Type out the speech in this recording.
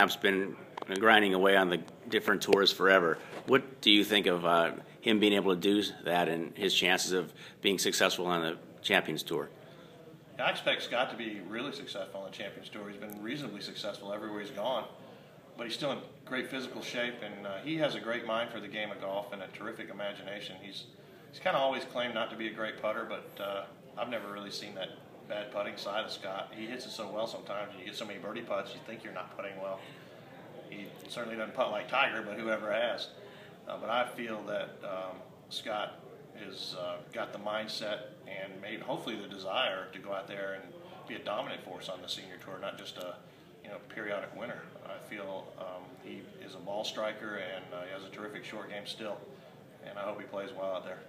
I've been grinding away on the different tours forever. What do you think of uh, him being able to do that and his chances of being successful on the Champions Tour? I expect Scott to be really successful on the Champions Tour. He's been reasonably successful everywhere he's gone, but he's still in great physical shape, and uh, he has a great mind for the game of golf and a terrific imagination. He's he's kind of always claimed not to be a great putter, but uh, I've never really seen that bad putting side of Scott. He hits it so well sometimes. You get so many birdie putts, you think you're not putting well. He certainly doesn't putt like Tiger, but whoever has. Uh, but I feel that um, Scott has uh, got the mindset and maybe hopefully the desire to go out there and be a dominant force on the senior tour, not just a you know periodic winner. I feel um, he is a ball striker and uh, he has a terrific short game still, and I hope he plays well out there.